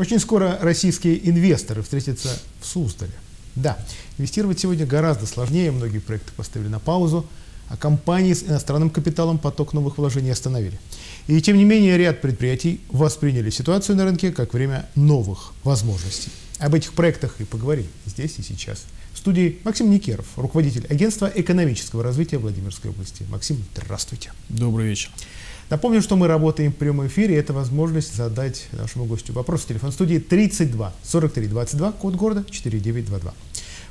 Очень скоро российские инвесторы встретятся в Суздале. Да, инвестировать сегодня гораздо сложнее, многие проекты поставили на паузу, а компании с иностранным капиталом поток новых вложений остановили. И тем не менее ряд предприятий восприняли ситуацию на рынке как время новых возможностей. Об этих проектах и поговорим здесь и сейчас. В студии Максим Никеров, руководитель агентства экономического развития Владимирской области. Максим, здравствуйте. Добрый вечер. Напомню, что мы работаем в прямом эфире. Это возможность задать нашему гостю вопрос. Телефон студии 32 43 22, код города 4922.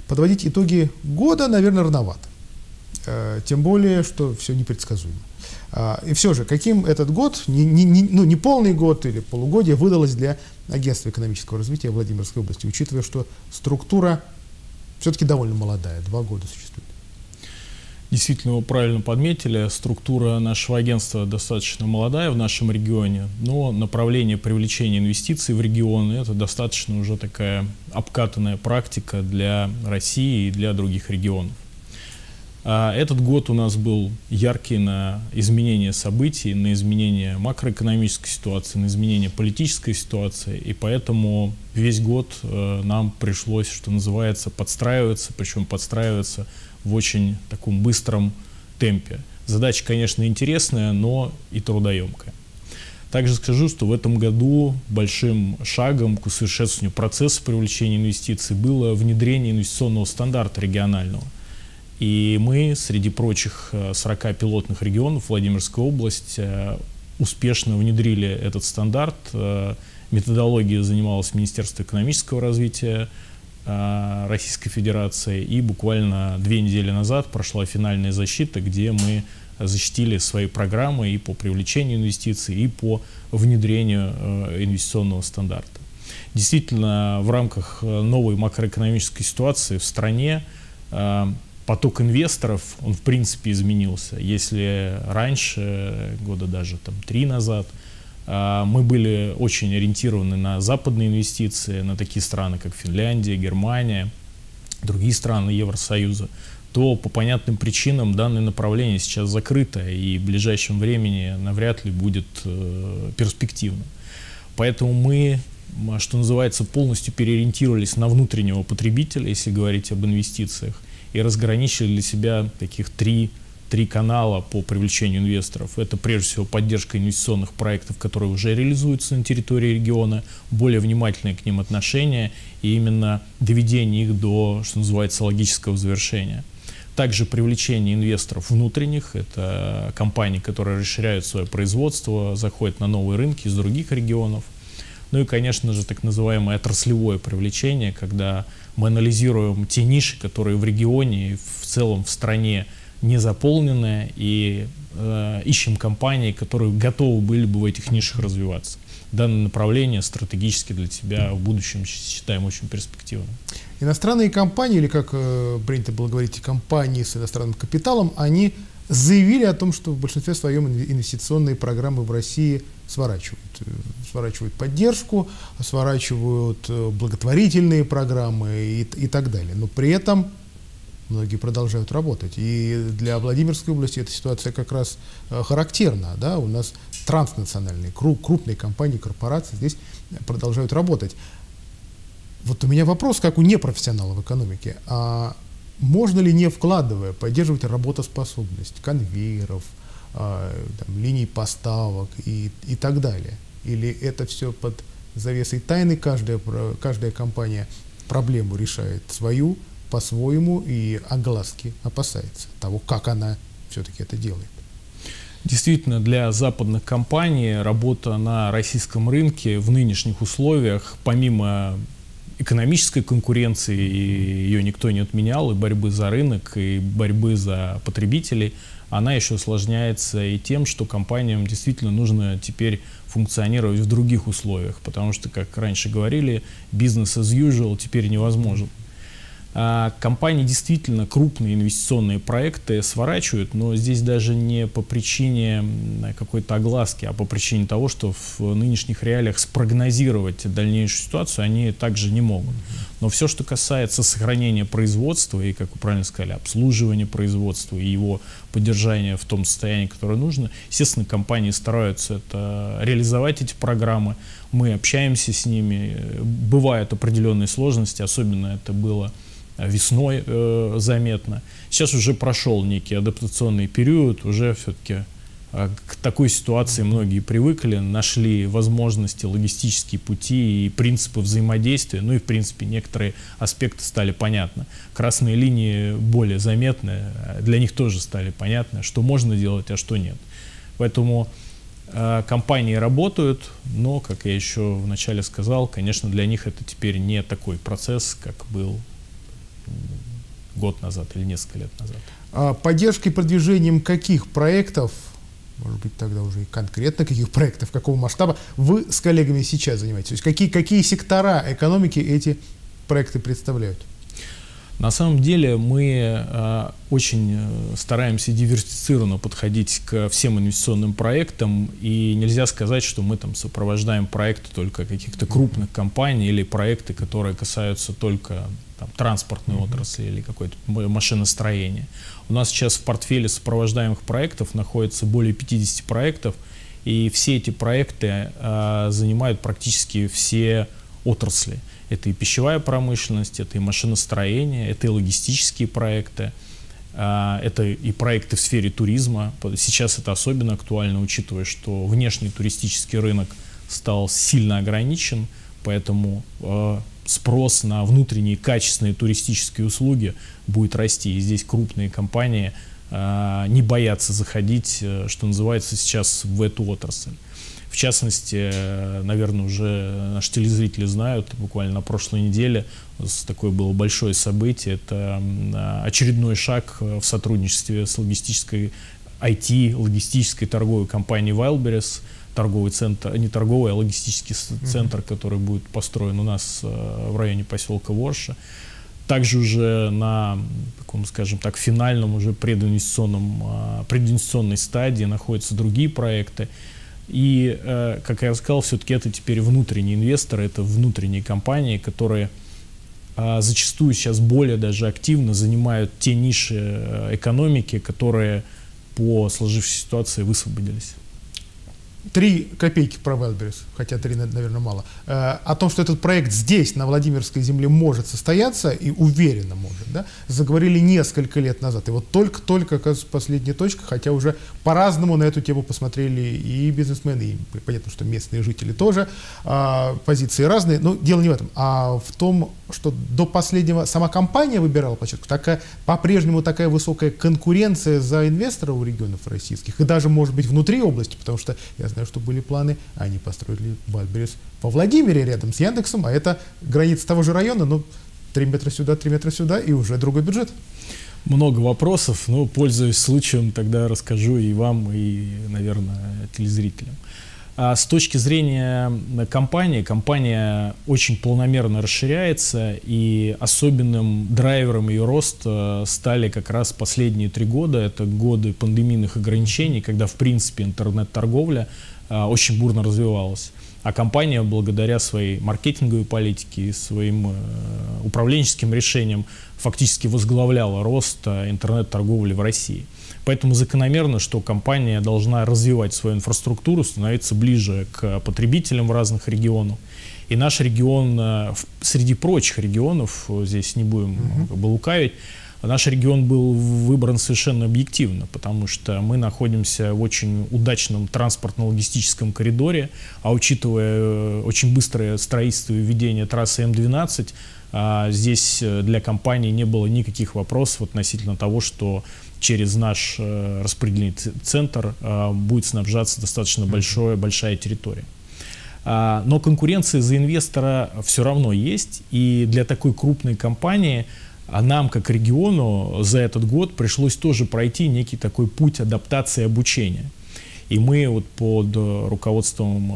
Подводить итоги года, наверное, рановато. Э, тем более, что все непредсказуемо. А, и все же, каким этот год, не, не, не, ну, не полный год или полугодие, выдалось для Агентства экономического развития Владимирской области, учитывая, что структура все-таки довольно молодая, два года существует. Действительно, вы правильно подметили, структура нашего агентства достаточно молодая в нашем регионе, но направление привлечения инвестиций в регионы – это достаточно уже такая обкатанная практика для России и для других регионов. А этот год у нас был яркий на изменение событий, на изменение макроэкономической ситуации, на изменение политической ситуации, и поэтому весь год э, нам пришлось, что называется, подстраиваться, причем подстраиваться в очень таком быстром темпе. Задача, конечно, интересная, но и трудоемкая. Также скажу, что в этом году большим шагом к усовершенствованию процесса привлечения инвестиций было внедрение инвестиционного стандарта регионального. И мы среди прочих 40 э, пилотных регионов Владимирской области э, успешно внедрили этот стандарт. Э, методология занималась Министерство экономического развития, Российской Федерации. И буквально две недели назад прошла финальная защита, где мы защитили свои программы и по привлечению инвестиций, и по внедрению э, инвестиционного стандарта. Действительно, в рамках э, новой макроэкономической ситуации в стране поток инвесторов, он в принципе изменился. Если раньше, года даже там три назад, мы были очень ориентированы на западные инвестиции, на такие страны, как Финляндия, Германия, другие страны Евросоюза, то по понятным причинам данное направление сейчас закрыто и в ближайшем времени навряд ли будет э, перспективно. Поэтому мы, что называется, полностью переориентировались на внутреннего потребителя, если говорить об инвестициях, и разграничили для себя таких три три канала по привлечению инвесторов. Это прежде всего поддержка инвестиционных проектов, которые уже реализуются на территории региона, более внимательное к ним отношение и именно доведение их до, что называется, логического завершения. Также привлечение инвесторов внутренних, это компании, которые расширяют свое производство, заходят на новые рынки из других регионов. Ну и, конечно же, так называемое отраслевое привлечение, когда мы анализируем те ниши, которые в регионе и в целом в стране не заполненная, и э, ищем компании, которые готовы были бы в этих нишах развиваться. Данное направление стратегически для тебя в будущем считаем очень перспективным. Иностранные компании, или как э, принято было говорить, компании с иностранным капиталом, они заявили о том, что в большинстве своем инвестиционные программы в России сворачивают. Э, сворачивают поддержку, сворачивают э, благотворительные программы и, и так далее. Но при этом многие продолжают работать. И для Владимирской области эта ситуация как раз э, характерна. Да? У нас транснациональные, крупные компании, корпорации здесь продолжают работать. Вот у меня вопрос, как у непрофессионала в экономике. А можно ли, не вкладывая, поддерживать работоспособность конвейеров, а, там, линий поставок и, и так далее? Или это все под завесой тайны, каждая, каждая компания проблему решает свою, по-своему и огласки опасается того, как она все-таки это делает. Действительно, для западных компаний работа на российском рынке в нынешних условиях, помимо экономической конкуренции, ее никто не отменял, и борьбы за рынок, и борьбы за потребителей, она еще осложняется и тем, что компаниям действительно нужно теперь функционировать в других условиях, потому что, как раньше говорили, бизнес as usual теперь невозможен. А, компании действительно крупные инвестиционные проекты сворачивают, но здесь даже не по причине какой-то огласки, а по причине того, что в нынешних реалиях спрогнозировать дальнейшую ситуацию они также не могут. Но все, что касается сохранения производства и, как вы правильно сказали, обслуживания производства и его поддержания в том состоянии, которое нужно, естественно, компании стараются это реализовать эти программы. Мы общаемся с ними. Бывают определенные сложности, особенно это было весной э, заметно. Сейчас уже прошел некий адаптационный период, уже все-таки к такой ситуации многие привыкли, нашли возможности, логистические пути и принципы взаимодействия, ну и в принципе некоторые аспекты стали понятны. Красные линии более заметны, для них тоже стали понятны, что можно делать, а что нет. Поэтому э, компании работают, но, как я еще вначале сказал, конечно, для них это теперь не такой процесс, как был год назад или несколько лет назад. А поддержкой продвижением каких проектов может быть, тогда уже и конкретно каких проектов, какого масштаба вы с коллегами сейчас занимаетесь? То есть какие, какие сектора экономики эти проекты представляют? На самом деле мы э, очень э, стараемся диверсифицированно подходить к всем инвестиционным проектам, и нельзя сказать, что мы там сопровождаем проекты только каких-то крупных компаний или проекты, которые касаются только там, транспортной mm-hmm. отрасли или какое-то машиностроение. У нас сейчас в портфеле сопровождаемых проектов находится более 50 проектов, и все эти проекты э, занимают практически все отрасли. Это и пищевая промышленность, это и машиностроение, это и логистические проекты, а, это и проекты в сфере туризма. Сейчас это особенно актуально, учитывая, что внешний туристический рынок стал сильно ограничен, поэтому а, спрос на внутренние качественные туристические услуги будет расти. И здесь крупные компании а, не боятся заходить, э, что называется, сейчас в эту отрасль. В частности, э, наверное, уже наши телезрители знают, буквально на прошлой неделе такое было большое событие. Это очередной шаг э, в сотрудничестве с логистической IT, логистической торговой компанией Wildberries, торговый центр, не торговый, а логистический центр, который будет построен у нас э, в районе поселка Ворша. Также уже на, таком, скажем так, финальном, уже прединвестиционном, прединвестиционной стадии находятся другие проекты. И, э, как я сказал, все-таки это теперь внутренние инвесторы, это внутренние компании, которые а, зачастую сейчас более даже активно занимают те ниши э, экономики, которые по сложившейся ситуации высвободились. Три копейки про Wildberries, хотя три, наверное, мало. Э, о том, что этот проект здесь, на Владимирской земле, может состояться, и уверенно может, да, заговорили несколько лет назад. И вот только-только, оказывается, последняя точка, хотя уже по-разному на эту тему посмотрели и бизнесмены, и понятно, что местные жители тоже, а, позиции разные, но дело не в этом, а в том, что до последнего сама компания выбирала площадку, такая, по-прежнему такая высокая конкуренция за инвесторов у регионов российских, и даже, может быть, внутри области, потому что я знаю, что были планы, они построили Вальберес во Владимире рядом с Яндексом, а это граница того же района, но 3 метра сюда, 3 метра сюда, и уже другой бюджет. Много вопросов, но, пользуясь случаем, тогда расскажу и вам, и, наверное, телезрителям. А с точки зрения компании, компания очень планомерно расширяется, и особенным драйвером ее роста стали как раз последние три года. Это годы пандемийных ограничений, когда, в принципе, интернет-торговля а, очень бурно развивалась. А компания, благодаря своей маркетинговой политике и своим э, управленческим решениям, фактически возглавляла рост э, интернет-торговли в России. Поэтому закономерно, что компания должна развивать свою инфраструктуру, становиться ближе к потребителям в разных регионах. И наш регион, э, среди прочих регионов, э, здесь не будем угу. как бы лукавить, наш регион был выбран совершенно объективно, потому что мы находимся в очень удачном транспортно-логистическом коридоре, а учитывая очень быстрое строительство и введение трассы М12, а, здесь для компании не было никаких вопросов относительно того, что через наш э, распределительный центр э, будет снабжаться достаточно большое, большая территория. А, но конкуренция за инвестора все равно есть, и для такой крупной компании а нам, как региону, за этот год пришлось тоже пройти некий такой путь адаптации обучения. И мы вот под руководством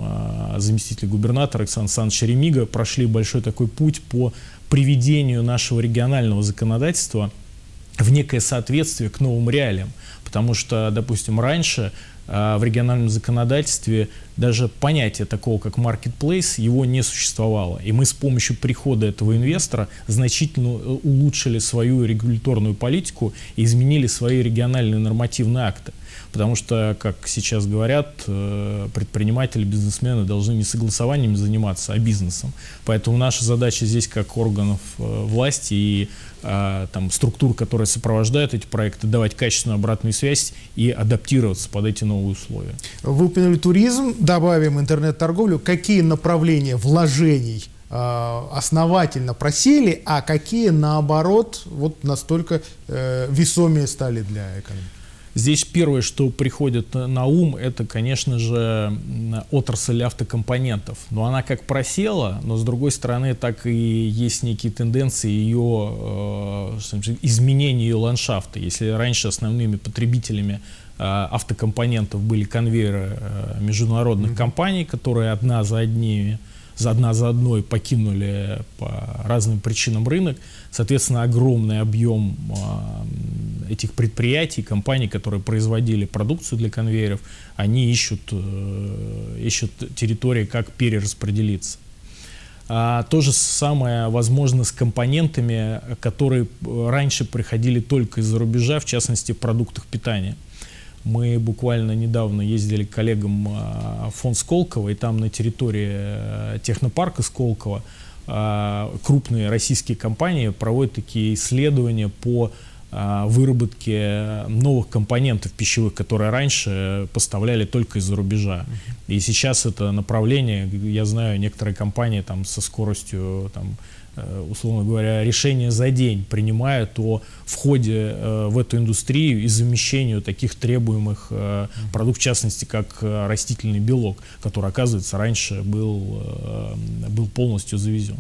э, заместителя губернатора Александра Александровича Ремига прошли большой такой путь по приведению нашего регионального законодательства – в некое соответствие к новым реалиям. Потому что, допустим, раньше а, в региональном законодательстве даже понятие такого, как marketplace, его не существовало. И мы с помощью прихода этого инвестора значительно э, улучшили свою регуляторную политику и изменили свои региональные нормативные акты. Потому что, как сейчас говорят, э, предприниматели, бизнесмены должны не согласованиями заниматься, а бизнесом. Поэтому наша задача здесь, как органов э, власти и там, структур, которые сопровождают эти проекты, давать качественную обратную связь и адаптироваться под эти новые условия. Вы упомянули туризм, добавим интернет-торговлю. Какие направления вложений а, основательно просели, а какие, наоборот, вот настолько э, весомее стали для экономики? Здесь первое, что приходит на ум, это, конечно же, отрасль автокомпонентов. Но она как просела, но с другой стороны, так и есть некие тенденции ее э, изменения ее ландшафта. Если раньше основными потребителями автокомпонентов были конвейеры э, международных mm-hmm. компаний, которые одна за одними за одна за одной покинули по разным причинам рынок. Соответственно, огромный объем этих предприятий, компаний, которые производили продукцию для конвейеров, они ищут, э, ищут территории, как перераспределиться. А то же самое возможно с компонентами, которые раньше приходили только из-за рубежа, в частности в продуктах питания. Мы буквально недавно ездили к коллегам в фонд Сколково, и там на территории э, технопарка Сколково крупные российские компании проводят такие исследования по а, выработки новых компонентов пищевых, которые раньше поставляли только из-за рубежа. И сейчас это направление, я знаю, некоторые компании там со скоростью там, условно говоря, решение за день принимают о входе э, в эту индустрию и замещению таких требуемых э, продуктов, в частности, как растительный белок, который, оказывается, раньше был, был полностью завезен.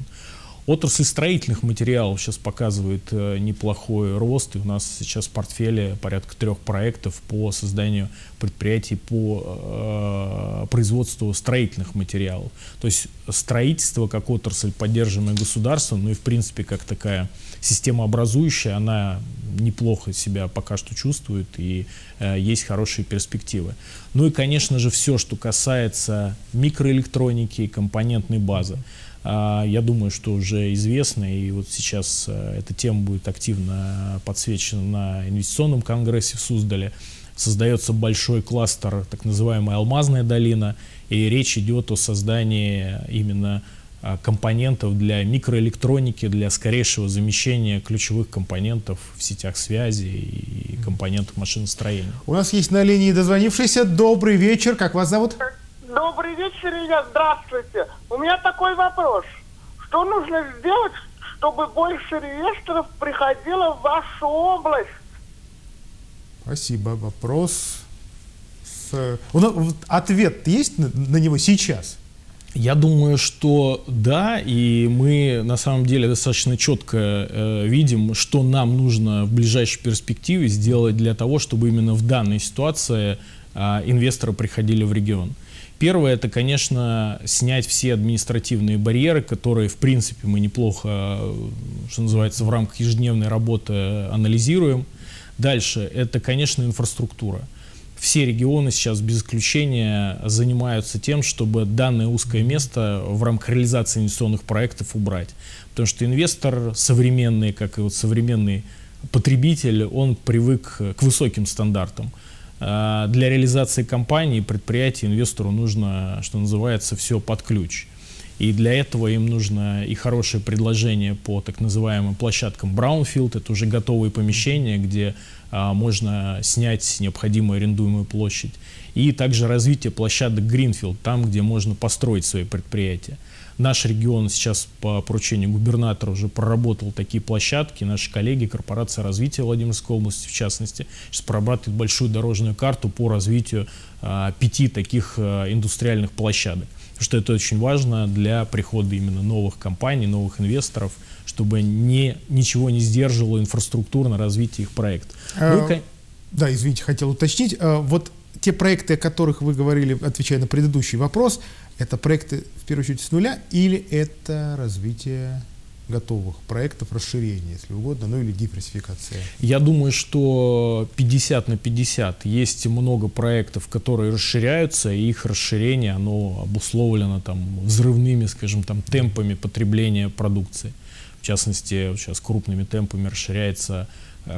Отрасль строительных материалов сейчас показывает э, неплохой рост, и у нас сейчас в портфеле порядка трех проектов по созданию предприятий по э, производству строительных материалов. То есть строительство как отрасль, поддерживаемая государством, ну и в принципе как такая система образующая, она неплохо себя пока что чувствует и э, есть хорошие перспективы. Ну и, конечно же, все, что касается микроэлектроники и компонентной базы. А, я думаю, что уже известно, и вот сейчас э, эта тема будет активно подсвечена на инвестиционном конгрессе в Суздале. Создается большой кластер, так называемая «Алмазная долина», и речь идет о создании именно а, компонентов для микроэлектроники, для скорейшего замещения ключевых компонентов в сетях связи и компонентов машиностроения. У нас есть на линии дозвонившийся. Добрый вечер. Как вас зовут? Добрый вечер, Илья. Здравствуйте. У меня такой вопрос. Что нужно сделать, чтобы больше реестров приходило в вашу область? Спасибо. Вопрос. С... Ответ есть на, на него сейчас? Я думаю, что да, и мы на самом деле достаточно четко э, видим, что нам нужно в ближайшей перспективе сделать для того, чтобы именно в данной ситуации э, инвесторы приходили в регион. Первое, это, конечно, снять все административные барьеры, которые, в принципе, мы неплохо, что называется, в рамках ежедневной работы анализируем. Дальше, это, конечно, инфраструктура. Все регионы сейчас без исключения занимаются тем, чтобы данное узкое место в рамках реализации инвестиционных проектов убрать. Потому что инвестор современный, как и вот современный потребитель, он привык к высоким стандартам. Э, для реализации компании, предприятия, инвестору нужно, что называется, все под ключ. И для этого им нужно и хорошее предложение по так называемым площадкам Brownfield. Это уже готовые помещения, где а, можно снять необходимую арендуемую площадь. И также развитие площадок Greenfield, там, где можно построить свои предприятия. Наш регион сейчас по поручению губернатора уже проработал такие площадки. Наши коллеги, корпорация развития Владимирской области, в частности, сейчас прорабатывает большую дорожную карту по развитию а, пяти таких а, индустриальных площадок. Потому что это очень важно для прихода именно новых компаний, новых инвесторов, чтобы не, ничего не сдерживало инфраструктурно развитие их проекта. А, ну, да, извините, хотел уточнить. А, вот те проекты, о которых вы говорили, отвечая на предыдущий вопрос, это проекты, в первую очередь, с нуля или это развитие готовых проектов расширения, если угодно, ну или диверсификация? Я думаю, что 50 на 50. Есть много проектов, которые расширяются, и их расширение, оно обусловлено там взрывными, скажем, там темпами потребления продукции. В частности, сейчас крупными темпами расширяется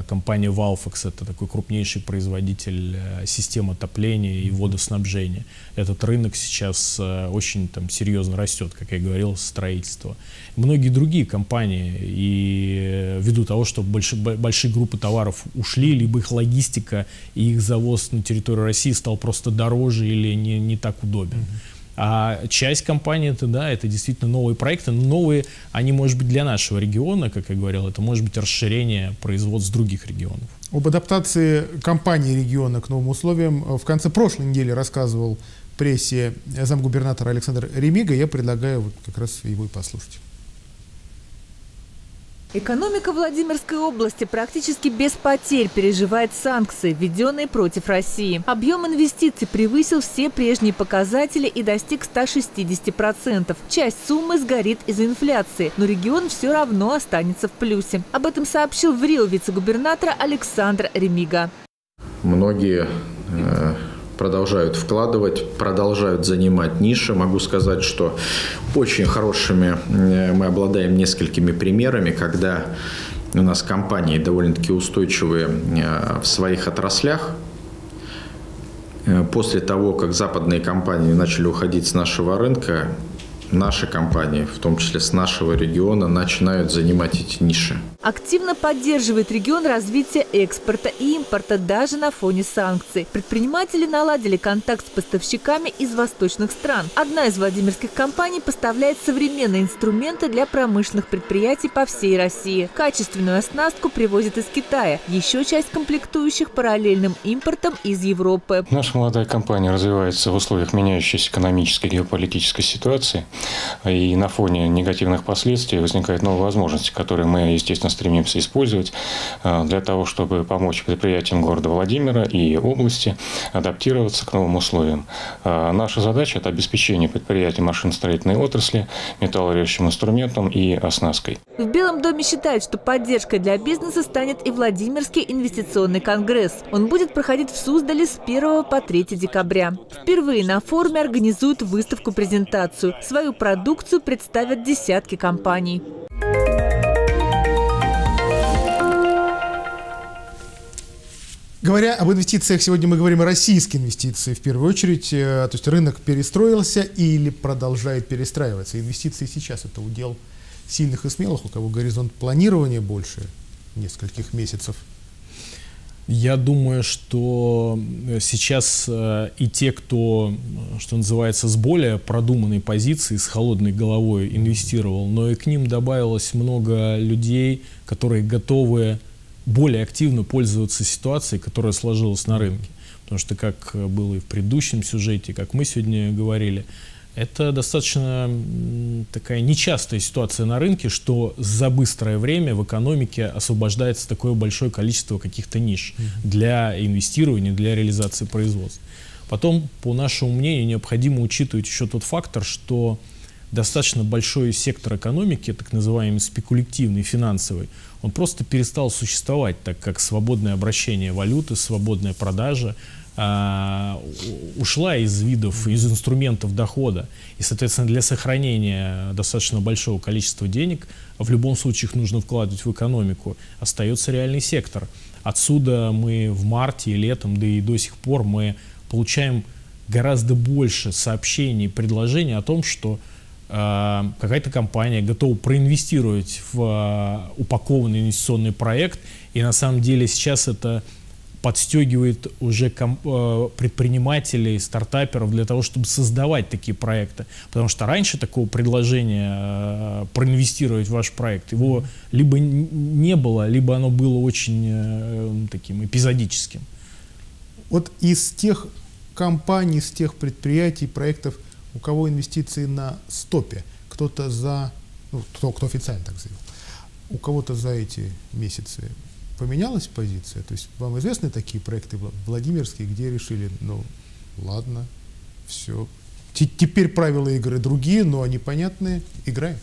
компания Valfox это такой крупнейший производитель э, систем отопления и водоснабжения. Этот рынок сейчас э, очень там, серьезно растет, как я говорил, строительство. Многие другие компании, и ввиду того, что большие, большие группы товаров ушли, либо их логистика и их завоз на территорию России стал просто дороже или не, не так удобен. Mm-hmm. А часть компании это, да, это действительно новые проекты, но новые, они, может быть, для нашего региона, как я говорил, это может быть расширение производств других регионов. Об адаптации компании региона к новым условиям в конце прошлой недели рассказывал прессе замгубернатора Александр Ремига. Я предлагаю вот как раз его и послушать. Экономика Владимирской области практически без потерь переживает санкции, введенные против России. Объем инвестиций превысил все прежние показатели и достиг 160%. Часть суммы сгорит из-за инфляции, но регион все равно останется в плюсе. Об этом сообщил в Рио вице-губернатор Александр Ремига. Многие э продолжают вкладывать, продолжают занимать ниши. Могу сказать, что очень хорошими э, мы обладаем несколькими примерами, когда у нас компании довольно-таки устойчивые э, в своих отраслях. Э, после того, как западные компании начали уходить с нашего рынка, наши компании, в том числе с нашего региона, начинают занимать эти ниши. Активно поддерживает регион развития экспорта и импорта даже на фоне санкций. Предприниматели наладили контакт с поставщиками из восточных стран. Одна из владимирских компаний поставляет современные инструменты для промышленных предприятий по всей России. Качественную оснастку привозит из Китая. Еще часть комплектующих параллельным импортом из Европы. Наша молодая компания развивается в условиях меняющейся экономической и геополитической ситуации. И на фоне негативных последствий возникают новые возможности, которые мы, естественно, стремимся использовать э, для того, чтобы помочь предприятиям города Владимира и области адаптироваться к новым условиям. Э, наша задача – это обеспечение предприятий машиностроительной отрасли металлорежущим инструментом и оснасткой. В Белом доме считают, что поддержкой для бизнеса станет и Владимирский инвестиционный конгресс. Он будет проходить в Суздале с 1 по 3 декабря. Впервые на форуме организуют выставку-презентацию. Свою продукцию представят десятки компаний. Говоря об инвестициях, сегодня мы говорим о российской инвестиции в первую очередь. Э, то есть рынок перестроился или продолжает перестраиваться. Инвестиции сейчас это удел сильных и смелых, у кого горизонт планирования больше нескольких месяцев. Я думаю, что э, сейчас э, и те, кто, что называется, с более продуманной позиции, с холодной головой инвестировал, но и к ним добавилось много людей, которые готовы более активно пользоваться ситуацией, которая сложилась на рынке. Потому что, как было и в предыдущем сюжете, как мы сегодня говорили, это достаточно такая нечастая ситуация на рынке, что за быстрое время в экономике освобождается такое большое количество каких-то ниш для инвестирования, для реализации производства. Потом, по нашему мнению, необходимо учитывать еще тот фактор, что достаточно большой сектор экономики, так называемый спекулятивный, финансовый, он просто перестал существовать, так как свободное обращение валюты, свободная продажа э, ушла из видов, из инструментов дохода. И, соответственно, для сохранения достаточно большого количества денег в любом случае их нужно вкладывать в экономику. Остается реальный сектор. Отсюда мы в марте и летом, да и до сих пор мы получаем гораздо больше сообщений, предложений о том, что а, какая-то компания готова проинвестировать в а, упакованный инвестиционный проект, и на самом деле сейчас это подстегивает уже а, предпринимателей, стартаперов для того, чтобы создавать такие проекты. Потому что раньше такого предложения проинвестировать в ваш проект, его либо не было, либо оно было очень э, таким эпизодическим. Вот из тех компаний, из тех предприятий, проектов, у кого инвестиции на стопе, кто-то за, ну, кто, кто официально так заявил, у кого-то за эти месяцы поменялась позиция? То есть вам известны такие проекты Владимирские, где решили, ну ладно, все, теперь правила игры другие, но они понятные, играем?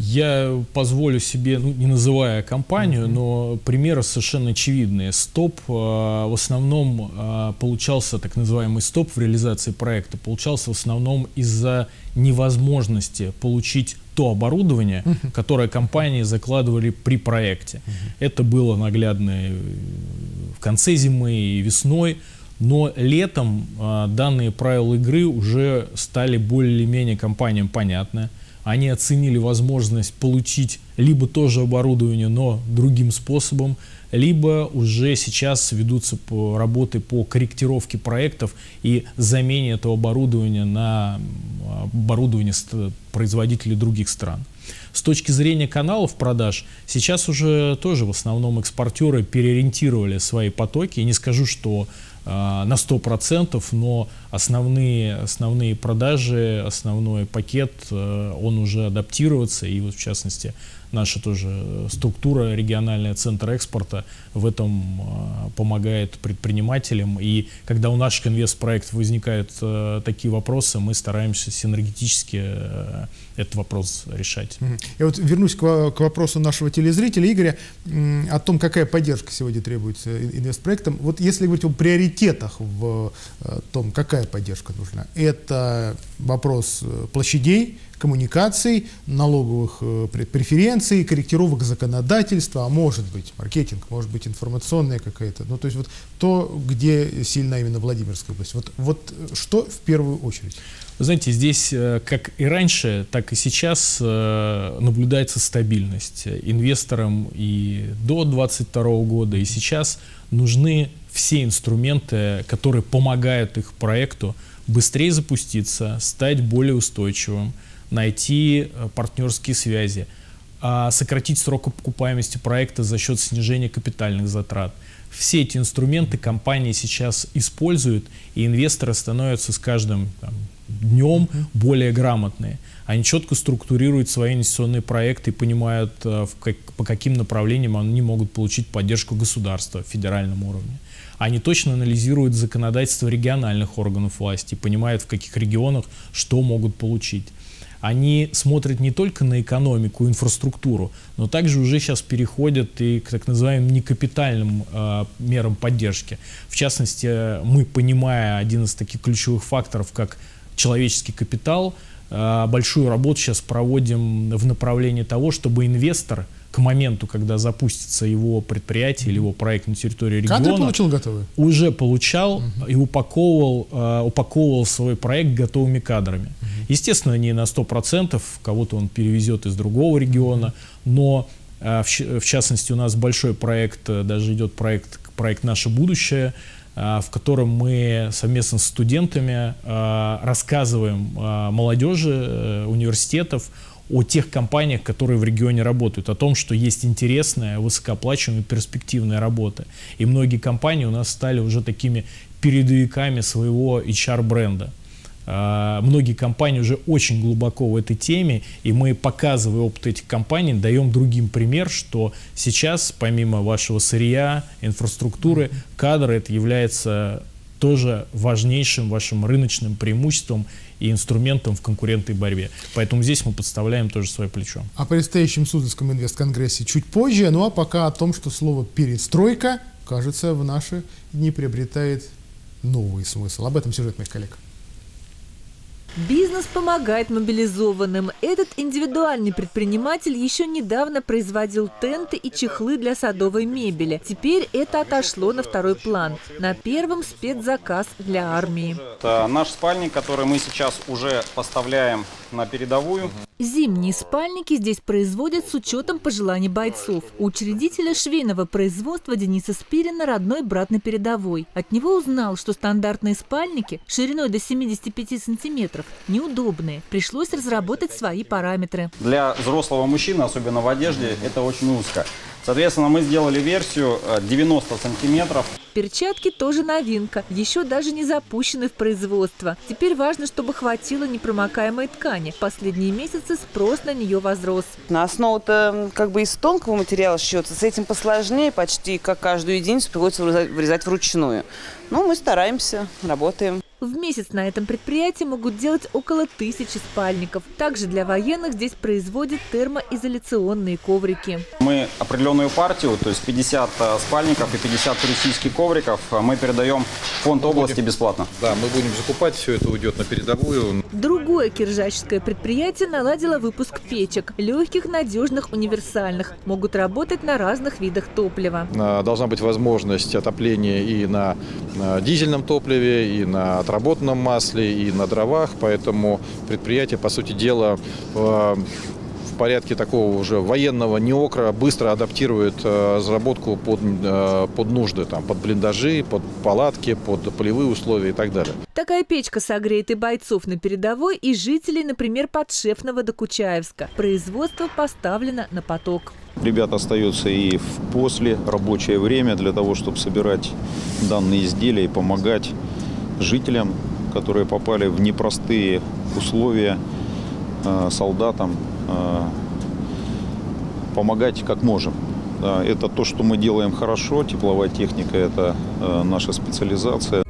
Я позволю себе, ну, не называя компанию, mm-hmm. но примеры совершенно очевидные. Стоп э, в основном э, получался, так называемый стоп в реализации проекта, получался в основном из-за невозможности получить то оборудование, uh-huh. которое компании закладывали при проекте. Uh-huh. Это было наглядно в конце зимы и весной, но летом э, данные правила игры уже стали более-менее компаниям понятны они оценили возможность получить либо тоже оборудование, но другим способом, либо уже сейчас ведутся работы по корректировке проектов и замене этого оборудования на оборудование производителей других стран. С точки зрения каналов продаж, сейчас уже тоже в основном экспортеры переориентировали свои потоки. Не скажу, что а, на 100%, но основные, основные продажи, основной пакет, э, он уже адаптируется, и вот в частности наша тоже структура, региональная центр экспорта в этом а, помогает предпринимателям. И когда у наших инвестпроектов возникают э, такие вопросы, мы стараемся синергетически э, этот вопрос решать. Я вот вернусь к, к вопросу нашего телезрителя Игоря о том, какая поддержка сегодня требуется инвестпроектам. Вот если говорить о приоритетах в э, том, какая поддержка нужна, это вопрос площадей, коммуникаций, налоговых э, преференций, корректировок законодательства, а может быть маркетинг, может быть информационная какая-то, ну то есть вот то, где сильна именно Владимирская область. Вот, вот что в первую очередь? Вы знаете, здесь э, как и раньше, так и сейчас э, наблюдается стабильность. Инвесторам и до 2022 года, и сейчас нужны все инструменты, которые помогают их проекту быстрее запуститься, стать более устойчивым, найти э, партнерские связи, а сократить срок окупаемости проекта за счет снижения капитальных затрат. Все эти инструменты компании сейчас используют, и инвесторы становятся с каждым там, днем более грамотные. Они четко структурируют свои инвестиционные проекты и понимают, э, как, по каким направлениям они могут получить поддержку государства в федеральном уровне. Они точно анализируют законодательство региональных органов власти, понимают, в каких регионах что могут получить они смотрят не только на экономику, инфраструктуру, но также уже сейчас переходят и к так называемым некапитальным э, мерам поддержки. В частности, мы, понимая один из таких ключевых факторов, как человеческий капитал, э, большую работу сейчас проводим в направлении того, чтобы инвестор – к моменту, когда запустится его предприятие или его проект на территории региона, Кадры получил готовые? уже получал угу. и упаковывал, uh, упаковывал свой проект готовыми кадрами. Угу. Естественно, не на 100%, кого-то он перевезет из другого региона, но uh, в, в частности у нас большой проект, э, даже идет проект, проект «Наше будущее», в котором мы совместно с студентами рассказываем молодежи э, университетов о тех компаниях, которые в регионе работают, о том, что есть интересная, высокооплачиваемая, перспективная работа. И многие компании у нас стали уже такими передовиками своего HR-бренда. Uh, многие компании уже очень глубоко в этой теме, и мы, показывая опыт этих компаний, даем другим пример, что сейчас, помимо вашего сырья, инфраструктуры, кадры это является тоже важнейшим вашим рыночным преимуществом и инструментом в конкурентной борьбе. Поэтому здесь мы подставляем тоже свое плечо. О предстоящем Суздальском инвестконгрессе чуть позже, ну а пока о том, что слово «перестройка», кажется, в наши дни приобретает новый смысл. Об этом сюжет моих коллег. Бизнес помогает мобилизованным. Этот индивидуальный предприниматель еще недавно производил тенты и чехлы для садовой мебели. Теперь это отошло на второй план. На первом спецзаказ для армии. Это наш спальник, который мы сейчас уже поставляем на передовую. Зимние спальники здесь производят с учетом пожеланий бойцов. У учредителя швейного производства Дениса Спирина родной брат на передовой. От него узнал, что стандартные спальники шириной до 75 сантиметров неудобные. Пришлось разработать свои параметры. Для взрослого мужчины, особенно в одежде, это очень узко. Соответственно, мы сделали версию 90 э, сантиметров. Перчатки тоже новинка, еще даже не запущены в производство. Теперь важно, чтобы хватило непромокаемой ткани. В последние месяцы спрос на нее возрос. На основу-то как бы из тонкого материала шьется. С этим посложнее, почти как каждую единицу приходится вырезать вручную. Но мы стараемся, работаем. В месяц на этом предприятии могут делать около тысячи спальников. Также для военных здесь производят термоизоляционные коврики. Мы определенную партию, то есть 50 э, спальников и 50 туристических ковриков, э, мы передаем в фонд области бесплатно. Да, мы будем закупать, все это уйдет на передовую. Другое киржачское предприятие наладило выпуск печек. Легких, надежных, универсальных. Могут работать на разных видах топлива. Должна быть возможность отопления и на на дизельном топливе, и на отработанном масле, и на дровах. Поэтому предприятие, по сути дела, э, в порядке такого уже военного неокра быстро адаптирует э, разработку под, э, под нужды, там, под блиндажи, под палатки, под полевые условия и так далее. Такая печка согреет и бойцов на передовой, и жителей, например, Подшефного до Кучаевска. Производство поставлено на поток. Ребята остаются и в после рабочее время для того, чтобы собирать данные изделия и помогать жителям, которые попали в непростые условия, э, солдатам, э, помогать как можем. Да, это то, что мы делаем хорошо. Тепловая техника – это э, наша специализация.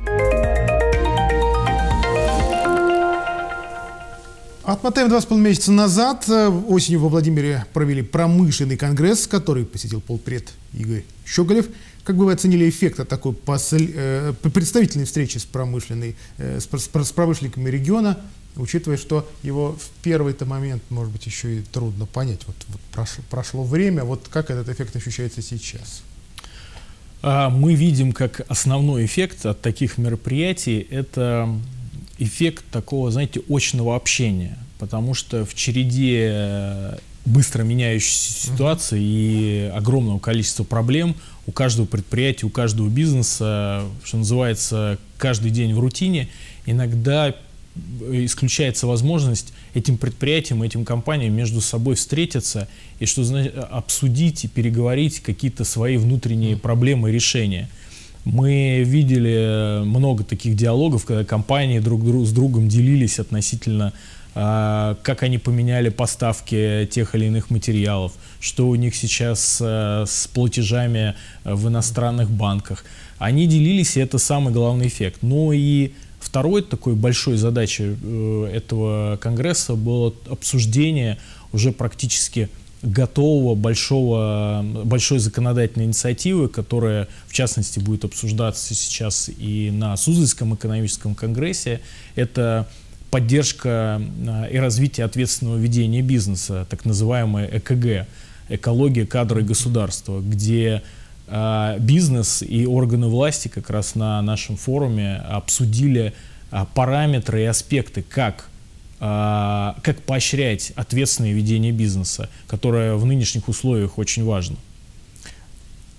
Отмотаем два с половиной месяца назад. Э, Осенью во Владимире провели промышленный конгресс, который посетил полпред Игорь Щеголев. Как бы вы оценили эффект от такой посл- э, представительной встречи с, промышленной, э, с, с промышленниками региона, учитывая, что его в первый-то момент, может быть, еще и трудно понять. Вот, вот прошло, прошло время, вот как этот эффект ощущается сейчас? А, Мы видим, как основной эффект от таких мероприятий – это эффект такого, знаете, очного общения. Потому что в череде э, быстро меняющейся ситуации и огромного количества проблем у каждого предприятия, у каждого бизнеса, что называется, каждый день в рутине, иногда исключается возможность этим предприятиям, этим компаниям между собой встретиться и что значит, обсудить и переговорить какие-то свои внутренние проблемы и решения. Мы видели много таких диалогов, когда компании друг с другом делились относительно как они поменяли поставки тех или иных материалов, что у них сейчас а, с платежами в иностранных банках. Они делились, и это самый главный эффект. Но и второй такой большой задачей э, этого конгресса было обсуждение уже практически готового большого, большой законодательной инициативы, которая, в частности, будет обсуждаться сейчас и на Суздальском экономическом конгрессе. Это поддержка а, и развитие ответственного ведения бизнеса, так называемая ЭКГ, экология, кадры и государство, где а, бизнес и органы власти как раз на нашем форуме обсудили а, параметры и аспекты, как как поощрять ответственное ведение бизнеса, которое в нынешних условиях очень важно.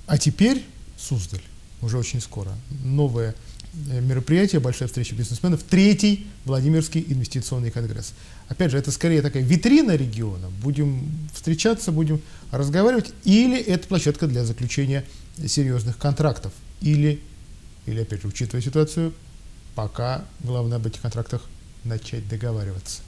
А теперь Суздаль, уже очень скоро, новое мероприятие, большая встреча бизнесменов, третий Владимирский инвестиционный конгресс. Опять же, это скорее такая витрина региона. Будем встречаться, будем разговаривать, или это площадка для заключения серьезных контрактов, или, или опять же, учитывая ситуацию, пока главное об этих контрактах начать договариваться.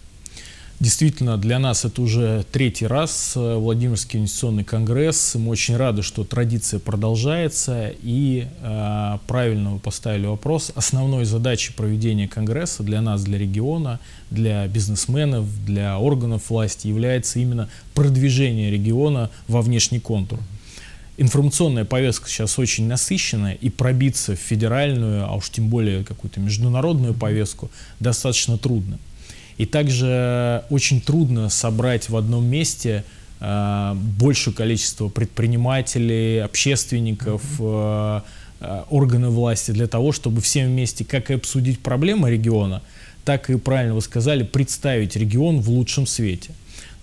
Действительно, для нас это уже третий раз э, Владимирский инвестиционный конгресс. Мы очень рады, что традиция продолжается. И э, правильно вы поставили вопрос. Основной задачей проведения конгресса для нас, для региона, для бизнесменов, для органов власти является именно продвижение региона во внешний контур. Информационная повестка сейчас очень насыщенная, и пробиться в федеральную, а уж тем более какую-то международную повестку достаточно трудно. И также очень трудно собрать в одном месте э, большее количество предпринимателей, общественников, э, э, органы власти для того, чтобы всем вместе как и обсудить проблемы региона, так и, правильно вы сказали, представить регион в лучшем свете.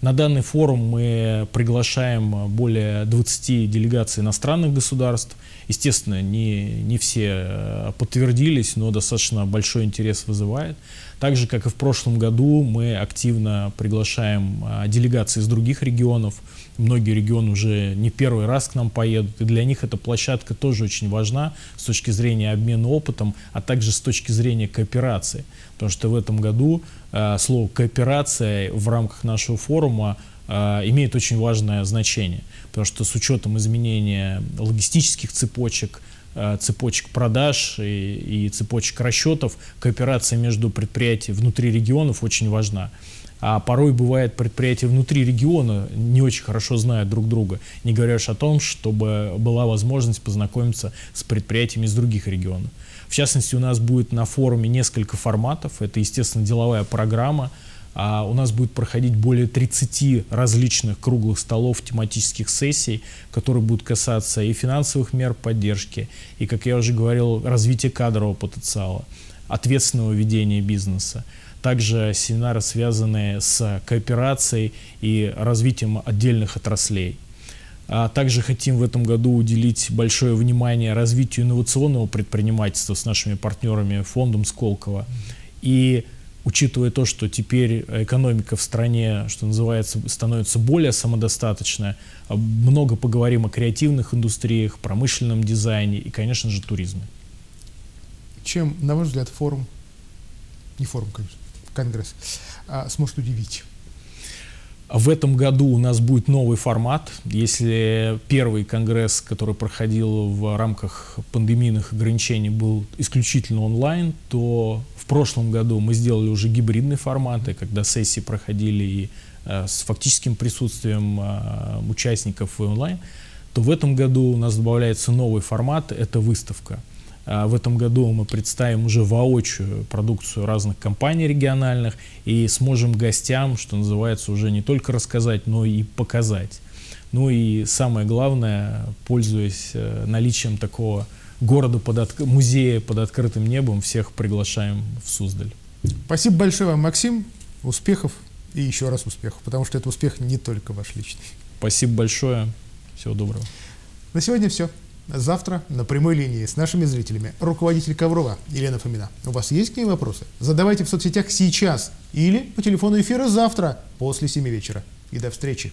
На данный форум мы приглашаем более 20 делегаций иностранных государств. Естественно, не, не все подтвердились, но достаточно большой интерес вызывает. Так же, как и в прошлом году, мы активно приглашаем а, делегации из других регионов. Многие регионы уже не первый раз к нам поедут, и для них эта площадка тоже очень важна с точки зрения обмена опытом, а также с точки зрения кооперации. Потому что в этом году э, слово «кооперация» в рамках нашего форума э, имеет очень важное значение. Потому что с учетом изменения логистических цепочек, э, цепочек продаж и, и цепочек расчетов, кооперация между предприятиями внутри регионов очень важна. А порой бывает предприятия внутри региона не очень хорошо знают друг друга, не говоря уж о том, чтобы была возможность познакомиться с предприятиями из других регионов. В частности, у нас будет на форуме несколько форматов. Это, естественно, деловая программа. А у нас будет проходить более 30 различных круглых столов тематических сессий, которые будут касаться и финансовых мер поддержки, и, как я уже говорил, развития кадрового потенциала, ответственного ведения бизнеса. Также семинары, связанные с кооперацией и развитием отдельных отраслей. А также хотим в этом году уделить большое внимание развитию инновационного предпринимательства с нашими партнерами фондом Сколково. И учитывая то, что теперь экономика в стране, что называется, становится более самодостаточной, много поговорим о креативных индустриях, промышленном дизайне и, конечно же, туризме. Чем, на ваш взгляд, форум, не форум, конечно, конгресс, а, сможет удивить? В этом году у нас будет новый формат. Если первый конгресс, который проходил в рамках пандемийных ограничений, был исключительно онлайн, то в прошлом году мы сделали уже гибридные форматы, когда сессии проходили и э, с фактическим присутствием э, участников и онлайн, то в этом году у нас добавляется новый формат, это выставка. А, в этом году мы представим уже воочию продукцию разных компаний региональных и сможем гостям, что называется, уже не только рассказать, но и показать. Ну и самое главное, пользуясь э, наличием такого города, под от... музея под открытым небом, всех приглашаем в Суздаль. Спасибо большое вам, Максим. Успехов и еще раз успехов, потому что это успех не только ваш личный. Спасибо большое. Всего доброго. На сегодня все. Завтра на прямой линии с нашими зрителями руководитель Коврова Елена Фомина. У вас есть к ней вопросы? Задавайте в соцсетях сейчас или по телефону эфира завтра после 7 вечера. И до встречи.